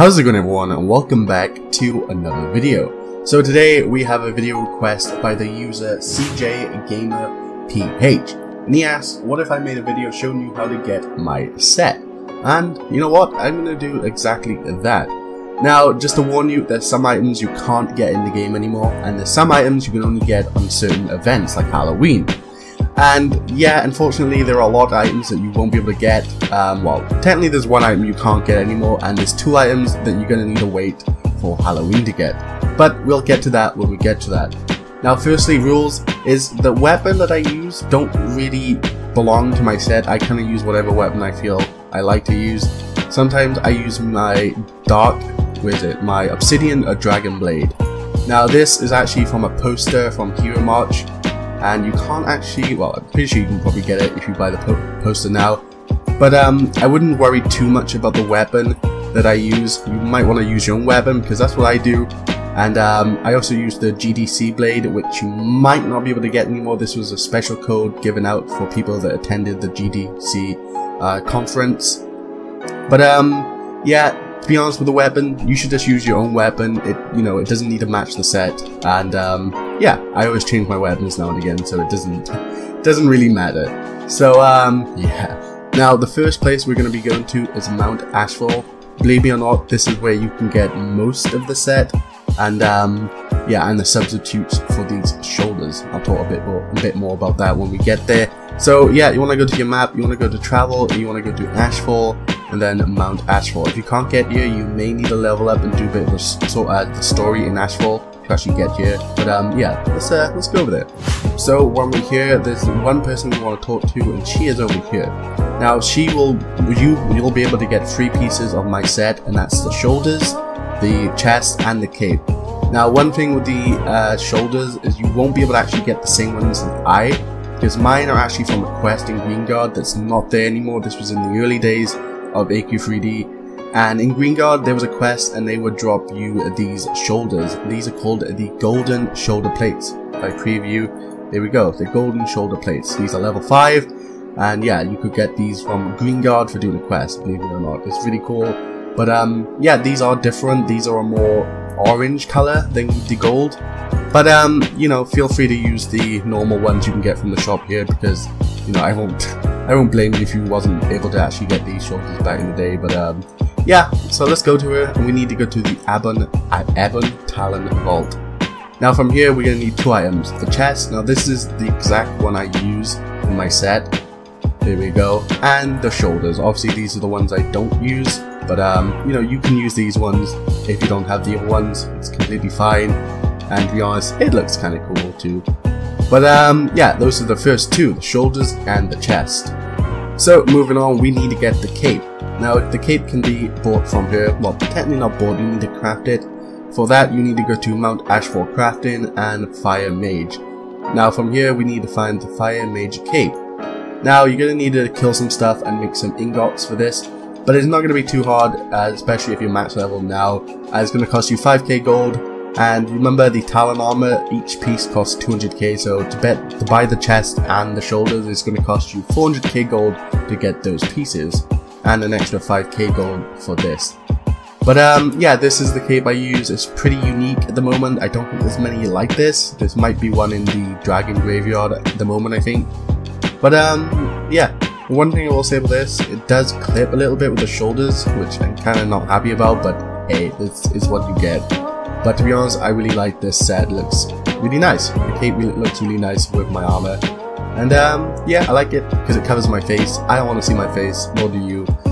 how's it going everyone and welcome back to another video. So today we have a video request by the user CJGamerPH and he asks what if I made a video showing you how to get my set and you know what I'm going to do exactly that. Now just to warn you there's some items you can't get in the game anymore and there's some items you can only get on certain events like Halloween. And yeah, unfortunately, there are a lot of items that you won't be able to get. Um, well, technically, there's one item you can't get anymore, and there's two items that you're going to need to wait for Halloween to get. But we'll get to that when we get to that. Now, firstly, rules is the weapon that I use don't really belong to my set. I kind of use whatever weapon I feel I like to use. Sometimes I use my dark, with it, my obsidian or dragon blade. Now, this is actually from a poster from HeroMart and you can't actually, well, I'm pretty sure you can probably get it if you buy the po poster now, but um, I wouldn't worry too much about the weapon that I use. You might want to use your own weapon because that's what I do. And um, I also use the GDC blade, which you might not be able to get anymore. This was a special code given out for people that attended the GDC uh, conference. But um, yeah, to be honest with the weapon, you should just use your own weapon. It, you know, it doesn't need to match the set. And um, yeah, I always change my weapons now and again, so it doesn't doesn't really matter. So um, yeah. Now the first place we're going to be going to is Mount Ashfall. Believe me or not, this is where you can get most of the set, and um, yeah, and the substitutes for these shoulders. I'll talk a bit more, a bit more about that when we get there. So yeah, you want to go to your map, you want to go to travel, you want to go to Ashfall, and then Mount Ashfall. If you can't get here, you may need to level up and do a bit of so, uh, the story in Ashfall actually get here. But um, yeah, let's uh, let's go over there. So when we're here, there's one person we want to talk to, and she is over here. Now she will, you you'll be able to get three pieces of my set, and that's the shoulders, the chest, and the cape. Now, one thing with the uh, shoulders is you won't be able to actually get the same ones as I, because mine are actually from a quest in Greenguard that's not there anymore. This was in the early days of AQ3D. And in Greenguard, there was a quest and they would drop you these shoulders. These are called the golden shoulder plates. If I preview, there we go, the golden shoulder plates. These are level 5, and yeah, you could get these from Greenguard for doing a quest, believe it or not. It's really cool. But um, yeah, these are different. These are a more orange color than the gold. But um, you know, feel free to use the normal ones you can get from the shop here because you know I won't I won't blame you if you wasn't able to actually get these shoulders back in the day. But um, yeah, so let's go to it we need to go to the Ebon uh, Ebon Talon Vault. Now from here we're gonna need two items. The chest. Now this is the exact one I use in my set. There we go. And the shoulders. Obviously these are the ones I don't use. But um, you know, you can use these ones if you don't have the other ones. It's completely fine and to be honest, it looks kind of cool too. But um, yeah, those are the first two, the shoulders and the chest. So moving on, we need to get the cape. Now the cape can be bought from here, well technically not bought, you need to craft it. For that you need to go to Mount Ashfall Crafting and Fire Mage. Now from here we need to find the Fire Mage cape. Now you're going to need to kill some stuff and make some ingots for this, but it's not going to be too hard, uh, especially if you're max level now, it's going to cost you 5k gold, and remember the Talon armor, each piece costs 200k, so to bet to buy the chest and the shoulders is going to cost you 400k gold to get those pieces, and an extra 5k gold for this. But um, yeah, this is the cape I use. It's pretty unique at the moment. I don't think there's many like this. There might be one in the Dragon Graveyard at the moment, I think. But um, yeah, one thing I will say about this, it does clip a little bit with the shoulders, which I'm kind of not happy about, but hey, this is what you get. But to be honest, I really like this set. It looks really nice. The cape really looks really nice with my armor. And um, yeah, I like it because it covers my face. I don't want to see my face, nor do you.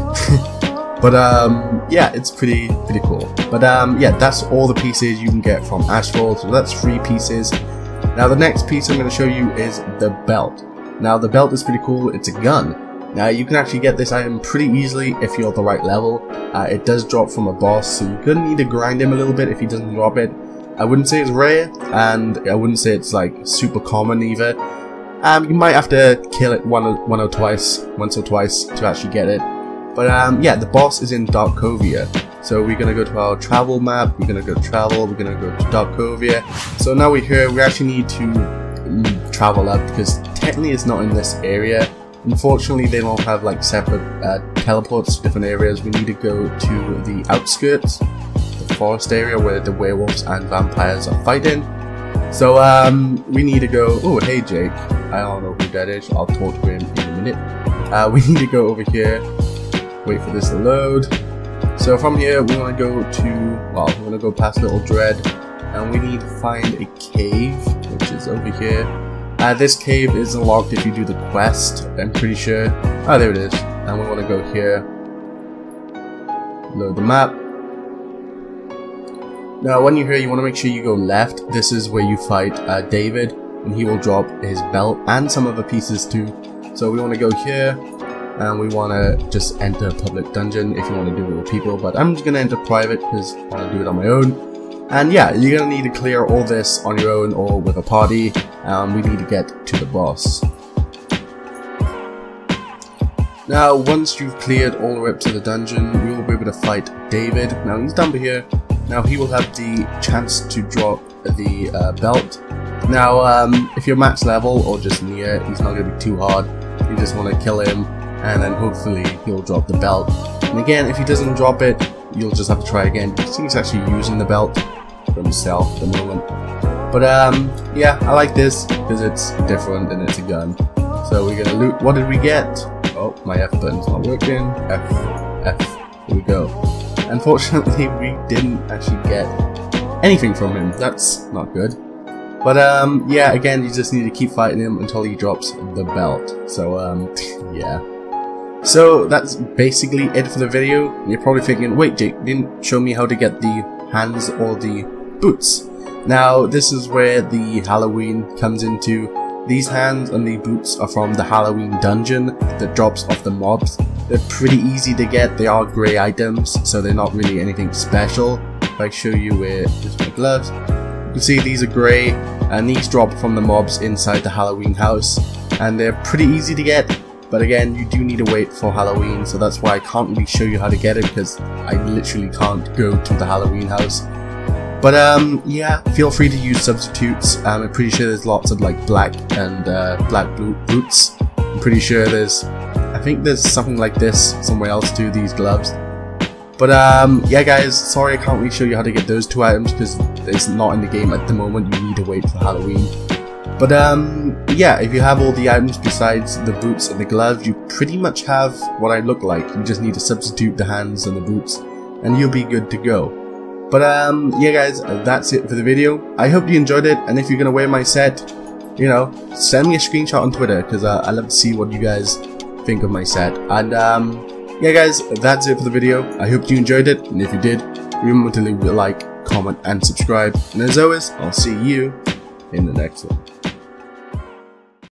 but um, yeah, it's pretty pretty cool. But um, yeah, that's all the pieces you can get from Ashfall. So that's three pieces. Now the next piece I'm going to show you is the belt. Now the belt is pretty cool. It's a gun. Now you can actually get this item pretty easily if you're at the right level. Uh, it does drop from a boss, so you're gonna need to grind him a little bit if he doesn't drop it. I wouldn't say it's rare, and I wouldn't say it's like super common either. Um, you might have to kill it one or, one or twice, once or twice to actually get it. But um, yeah, the boss is in Darkovia. So we're gonna go to our travel map, we're gonna go travel, we're gonna go to Darkovia. So now we're here, we actually need to travel up because technically it's not in this area. Unfortunately, they don't have like separate uh, teleports to different areas, we need to go to the outskirts, the forest area where the werewolves and vampires are fighting. So um, we need to go. Oh, hey Jake. I don't know who that is. I'll talk to him in a minute. Uh, we need to go over here. Wait for this to load. So from here, we want to go to. Well, we're gonna go past Little Dread, and we need to find a cave, which is over here. Uh, this cave is unlocked if you do the quest. I'm pretty sure. Oh, there it is. And we want to go here. Load the map. Now, when you're here, you want to make sure you go left. This is where you fight uh, David, and he will drop his belt and some other pieces too. So we want to go here, and we want to just enter public dungeon if you want to do it with people. But I'm just going to enter private because I want to do it on my own. And yeah, you're going to need to clear all this on your own or with a party. And we need to get to the boss. Now, once you've cleared all the way up to the dungeon, we will be able to fight David. Now, he's down here now he will have the chance to drop the uh, belt. Now, um, if you're max level or just near, he's not going to be too hard. You just want to kill him, and then hopefully he'll drop the belt. And again, if he doesn't drop it, you'll just have to try again because he's actually using the belt for himself at the moment. But um, yeah, I like this because it's different and it's a gun. So we're gonna loot. What did we get? Oh, my F button's not working. F, F. Here we go. Unfortunately, we didn't actually get anything from him. That's not good. But um, yeah, again, you just need to keep fighting him until he drops the belt. So um, yeah. So that's basically it for the video. You're probably thinking, wait, Jake didn't show me how to get the hands or the boots. Now, this is where the Halloween comes into. These hands and the boots are from the Halloween dungeon that drops off the mobs they're pretty easy to get, they are grey items, so they're not really anything special. If I show you where there's my gloves, you can see these are grey, and these drop from the mobs inside the Halloween house, and they're pretty easy to get, but again, you do need to wait for Halloween, so that's why I can't really show you how to get it, because I literally can't go to the Halloween house. But um, yeah, feel free to use substitutes. Um, I'm pretty sure there's lots of like black and uh, black boots. I'm pretty sure there's I think there's something like this somewhere else too, these gloves. But um, yeah guys, sorry I can't really show you how to get those two items because it's not in the game at the moment, you need to wait for Halloween. But um, yeah, if you have all the items besides the boots and the gloves, you pretty much have what I look like. You just need to substitute the hands and the boots and you'll be good to go. But um, yeah guys, that's it for the video. I hope you enjoyed it and if you're gonna wear my set, you know, send me a screenshot on Twitter because uh, I love to see what you guys think of my set. And um, yeah guys, that's it for the video. I hope you enjoyed it, and if you did, remember to leave a like, comment, and subscribe. And as always, I'll see you in the next one.